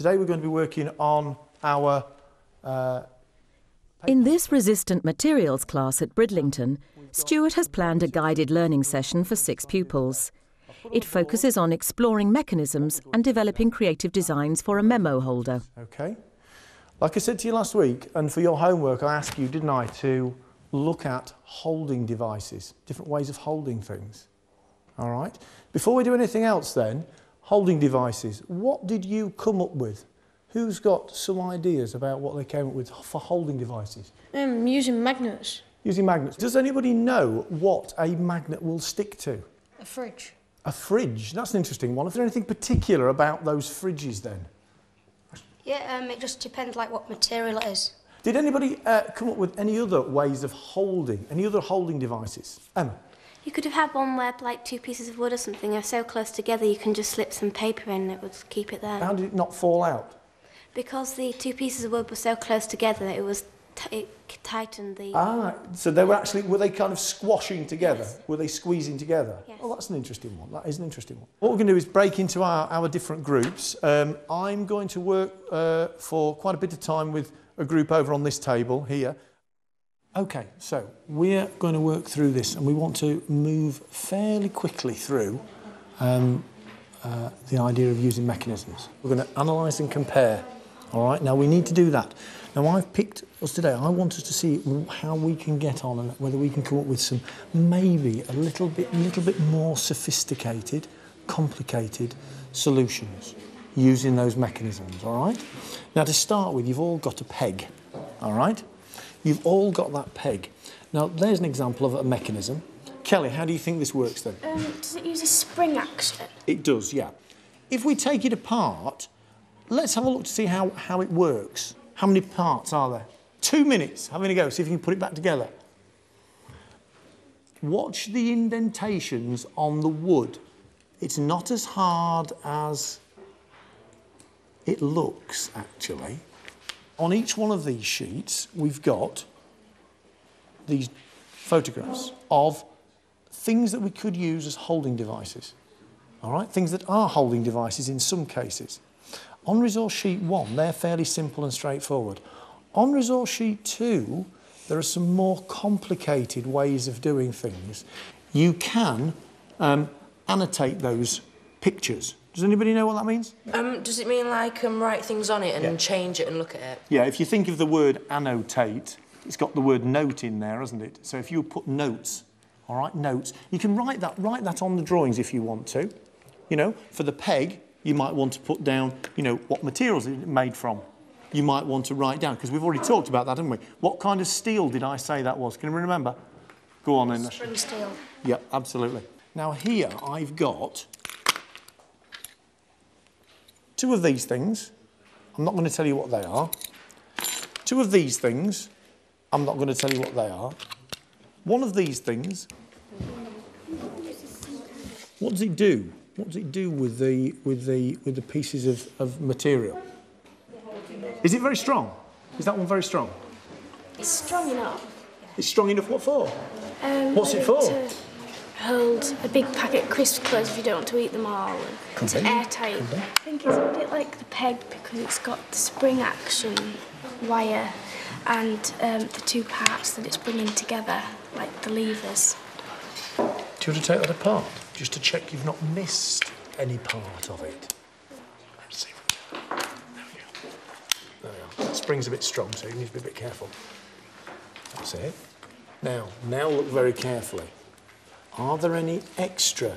Today we're going to be working on our... Uh, In this resistant materials class at Bridlington, Stuart has planned a guided learning session for six pupils. It focuses on exploring mechanisms and developing creative designs for a memo holder. Okay. Like I said to you last week, and for your homework, I asked you, didn't I, to look at holding devices, different ways of holding things. All right. Before we do anything else then, holding devices, what did you come up with? Who's got some ideas about what they came up with for holding devices? Um, using magnets. Using magnets. Does anybody know what a magnet will stick to? A fridge. A fridge. That's an interesting one. Is there anything particular about those fridges then? Yeah, um, it just depends like what material it is. Did anybody uh, come up with any other ways of holding, any other holding devices? Emma? You could have had one where like two pieces of wood or something are so close together you can just slip some paper in and it would keep it there. How did it not fall out? Because the two pieces of wood were so close together it was it tightened the Ah, so they were actually, were they kind of squashing together? Yes. Were they squeezing together? Yes. Oh, that's an interesting one. That is an interesting one. What we're going to do is break into our, our different groups. Um, I'm going to work uh, for quite a bit of time with a group over on this table here. Okay, so we're going to work through this and we want to move fairly quickly through um, uh, the idea of using mechanisms. We're going to analyse and compare. All right, now we need to do that. Now I've picked us today, I want us to see how we can get on and whether we can come up with some maybe a little bit, little bit more sophisticated, complicated solutions using those mechanisms, all right? Now to start with, you've all got a peg, all right? You've all got that peg. Now there's an example of a mechanism. Kelly, how do you think this works then? Um, does it use a spring action? It does, yeah. If we take it apart, let's have a look to see how, how it works. How many parts are there? Two minutes, having a go, see if you can put it back together. Watch the indentations on the wood. It's not as hard as it looks, actually. On each one of these sheets, we've got these photographs of things that we could use as holding devices. All right, things that are holding devices in some cases. On resource sheet one, they're fairly simple and straightforward. On resource sheet two, there are some more complicated ways of doing things. You can um, annotate those pictures. Does anybody know what that means? Um, does it mean like um, write things on it and Yeah. change it and look at it? Yeah, if you think of the word annotate, it's got the word note in there, hasn't it? So if you put notes, all right, notes, you can write that, write that on the drawings if you want to. You know, for the peg, you might want to put down, you know, what materials it's made from. You might want to write down, because we've already talked about that, haven't we? What kind of steel did I say that was? Can you remember? Go on then. Spring steel. Yeah, absolutely. Now here I've got two of these things. I'm not going to tell you what they are. Two of these things. I'm not going to tell you what they are. One of these things. What does it do? What does it do with the with the with the pieces of, of material? Is it very strong? Is that one very strong? It's strong enough. It's strong enough. What for? Um, What's it for? To hold a big packet of crisp clothes if you don't want to eat them all. And it's airtight. I think it's a bit like the peg because it's got the spring action wire and um, the two parts that it's bringing together, like the levers. Do you want to take that apart? Just to check you've not missed any part of it. Let's see. if we can- There we go. There we are. That spring's a bit strong, so you need to be a bit careful. That's it. Now, now look very carefully. Are there any extra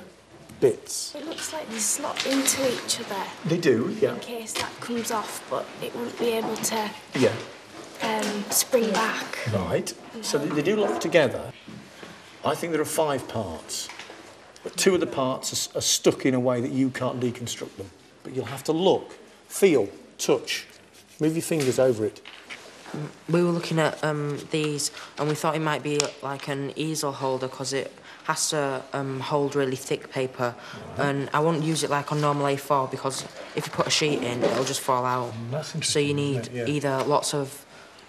bits? It looks like they slot into each other They do, yeah. in case that comes off, but it won't be able to Yeah. um, spring back. Right. So they, they do lock together. I think there are five parts. But two of the parts are, are stuck in a way that you can't deconstruct them. But you'll have to look, feel, touch, move your fingers over it. We were looking at um, these and we thought it might be like an easel holder because it has to um, hold really thick paper. And I won't use it like on normal A4 because if you put a sheet in, it'll just fall out. that's so you need? Yeah. either lots of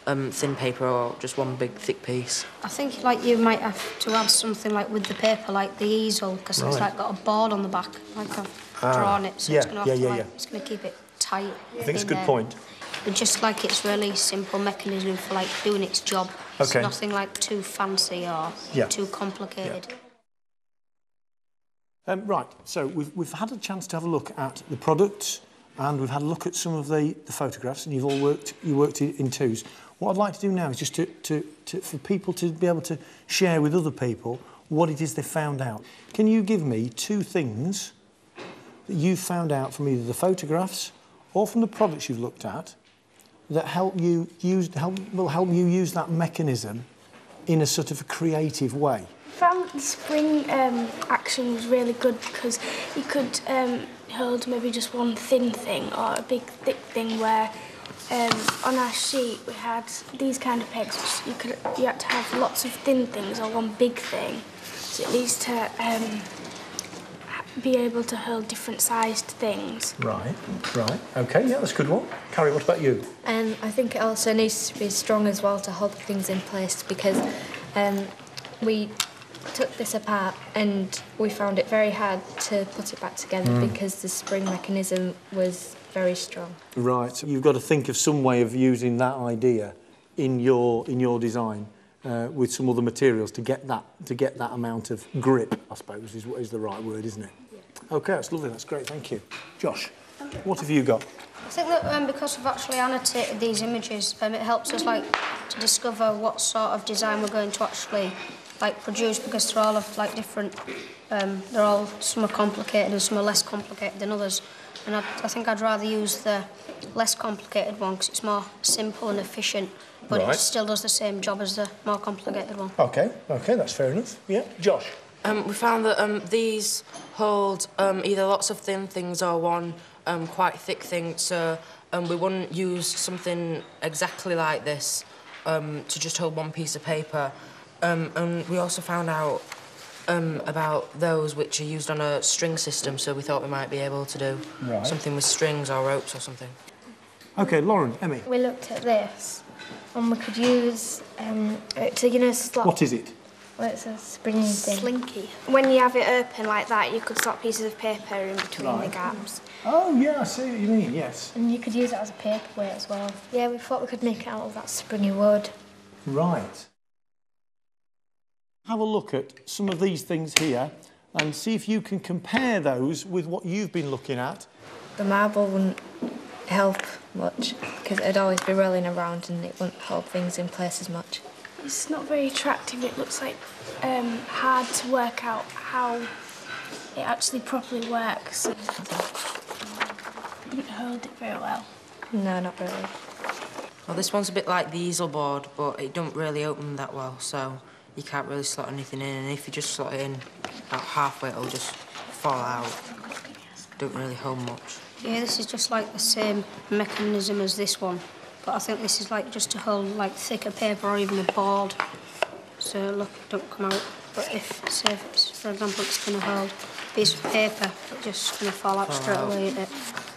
um, thin paper or just one big thick piece. I think like you might have to add something like with the paper, like the easel, because it's like got a board on the back, like I've Ah, drawn it, so yeah, it's going to yeah, have to yeah, like, yeah. it's going to keep it tight. I think it's a good there. point. But just like it's really simple mechanism for like doing its job. It's Okay. nothing like too fancy or Yeah. too complicated. Um, right, so we've, we've had a chance to have a look at the products and we've had a look at some of the, the photographs and you've all worked, you worked in, in twos. What I'd like to do now is just to, to, to, for people to be able to share with other people what it is they found out. Can you give me two things that you've found out from either the photographs or from the products you've looked at that help you use, help, will help you use that mechanism in a sort of a creative way? found the spring um, action was really good because you could um, hold maybe just one thin thing or a big thick thing where um, on our sheet we had these kind of pegs which you could you had to have lots of thin things or one big thing so it needs to um, be able to hold different sized things Right, right. Okay, yeah, that's a good one. Carrie, what about you? And I think it also needs to be strong as well to hold things in place because um, we took this apart and we found it very hard to put it back together because the spring mechanism was very strong. Right, you've got to think of some way of using that idea in your in your design uh, with some other materials to get that to get that amount of grip. I suppose is what is the right word, isn't it? Okay, that's lovely. That's great. Thank you, Josh. What have you got? I think that um, because we've actually annotated these images, um, it helps us like to discover what sort of design we're going to actually like produce because they're all of like different. Um, they're all some are complicated and some are less complicated than others. And I, I think I'd rather use the less complicated one because it's more simple and efficient, but Right. it still does the same job as the more complicated one. Okay, okay, that's fair enough. Yeah, Josh. Um, we found that um, these hold um, either lots of thin things or one um, quite thick thing, so um, we wouldn't use something exactly like this um, to just hold one piece of paper. Um, and we also found out um, about those which are used on a string system, so we thought we might be able to do Right. something with strings or ropes or something. Okay, Lauren, Emmy. We looked at this and we could use um, it to, you know, slot. What is it? Well, it's a springy thing. slinky when you have it open like that you could slot pieces of paper in between Right. the gaps Oh yeah, I see what you mean. Yes. And you could use it as a paperweight as well. Yeah, we thought we could make it out of that springy wood. Right. Have a look at some of these things here and see if you can compare those with what you've been looking at. The marble wouldn't help much because it'd always be rolling around and it wouldn't hold things in place as much. It's not very attractive. It looks like um, hard to work out how it actually properly works. It wouldn't hold it very well. No, not really. Well, this one's a bit like the easel board, but it don't really open that well, so you can't really slot anything in. And if you just slot it in about halfway, it'll just fall out. Don't really hold much. Yeah, this is just like the same mechanism as this one, but I think this is like just to hold like thicker paper or even a board. So look, it don't come out. But if, say, if it's, for example, it's going to hold a piece of paper, it just going to fall out straight away. It,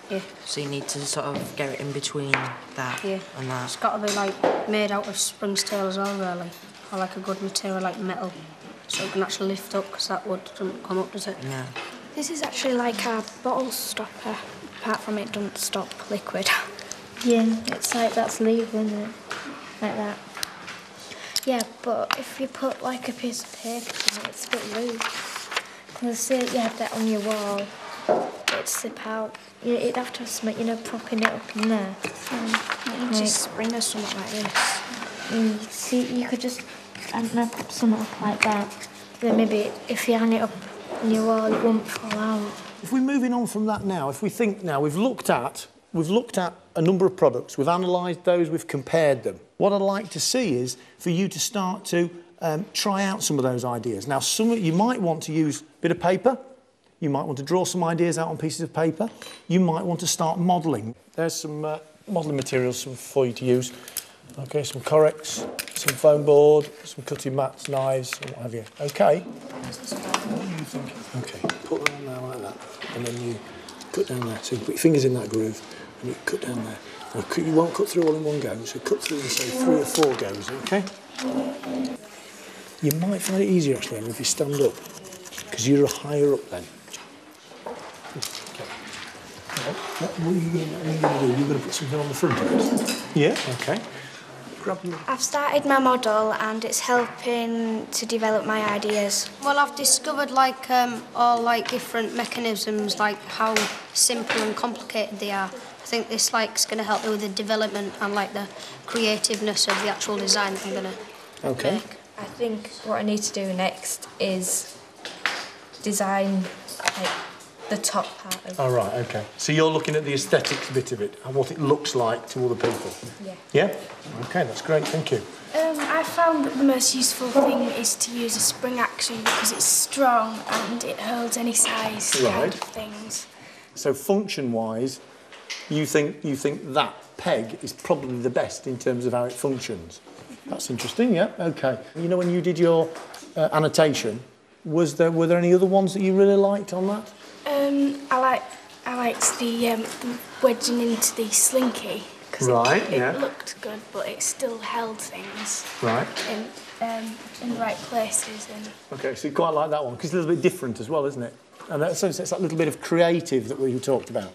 yeah, So you need to sort of get it in between that yeah. and It's that. got to be like made out of spring steel as well, really, or like a good material like metal, so it can actually lift up because that wood doesn't come up, does it? No. This is actually like a bottle stopper. Apart from it doesn't stop liquid. Yeah, it's like that's legal, isn't it? Like that. Yeah, but if you put like a piece of paper in it, it's a bit loose. Because say you had that on your wall, it'd slip out. You- You'd have to have something, you know, propping it up in there. You just spring or something like this. Mm, see, you could just I don't know, pop something up like that. Then maybe if you hang it up on your wall, it won't fall out. If we're moving on from that now, if we think now we've looked at we've looked at a number of products, we've analysed those, we've compared them. What I'd like to see is for you to start to um, try out some of those ideas. Now, some you might want to use a bit of paper. You might want to draw some ideas out on pieces of paper. You might want to start modelling. There's some uh, modelling materials for you to use. Okay, some Correx, some foam board, some cutting mats, knives, and what have you. Okay. What are you thinking? Okay, put that on there like that, and then you cut down there. So you put your fingers in that groove, and you cut down there. Now, you won't cut through all in one go, so cut through in say three or four goes. Okay. You might find it easier actually if you stand up, because you're higher up then. Okay. What are you going to do? You're going to put something on the front of it? Yeah, okay. Grab your... I've started my model and it's helping to develop my ideas. Well, I've discovered like um, all like different mechanisms, like how simple and complicated they are. I think this like is going to help me with the development and like the creativeness of the actual design that I'm going to Okay. make. I think what I need to do next is design like the top part of All right, okay. So you're looking at the aesthetics bit of it and what it looks like to other people? Yeah. Yeah? Okay, that's great, thank you. Um, I found that the most useful thing is to use a spring action because it's strong and it holds any size kind Right. of things. So function-wise, you think, you think that peg is probably the best in terms of how it functions? That's interesting, yeah, okay. You know, when you did your uh, annotation, was there, were there any other ones that you really liked on that? Um, I like I liked the, um, the wedging into the slinky because Right, it, it yeah. looked good, but it still held things Right. in um, in the right places. And Okay, so you quite like that one because it's a little bit different as well, isn't it? And that's, so it's that little bit of creative that we talked about.